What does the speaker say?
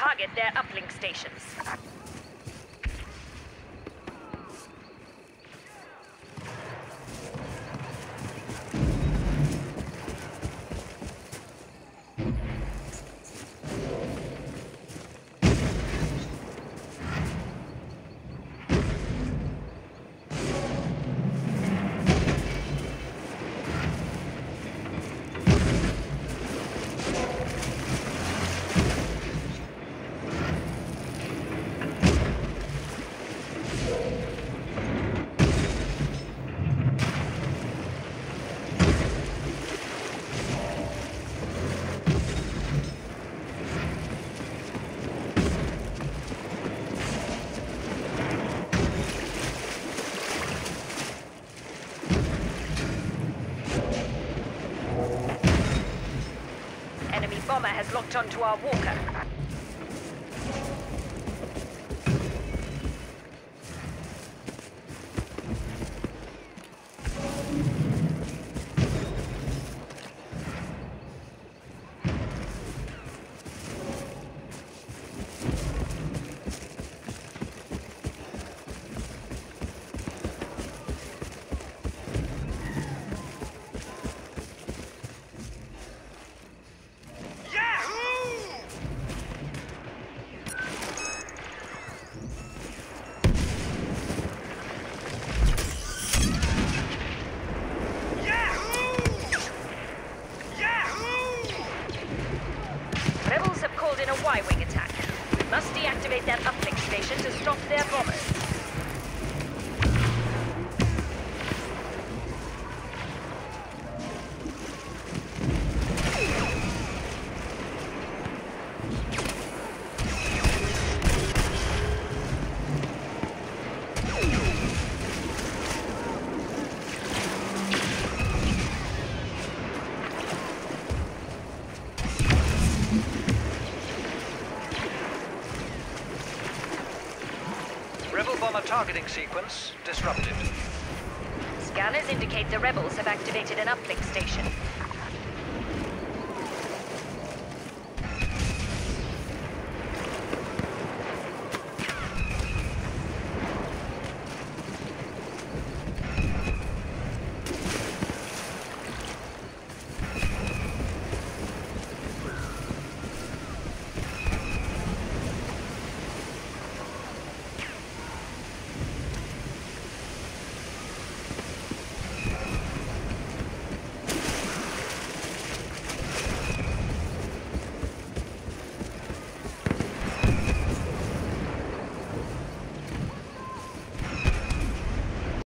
target their uplink stations. Bomber has locked onto our walker. A Y-wing attack. We must deactivate their uplink station to stop their bombers. Bomber targeting sequence disrupted. Scanners indicate the rebels have activated an uplink station.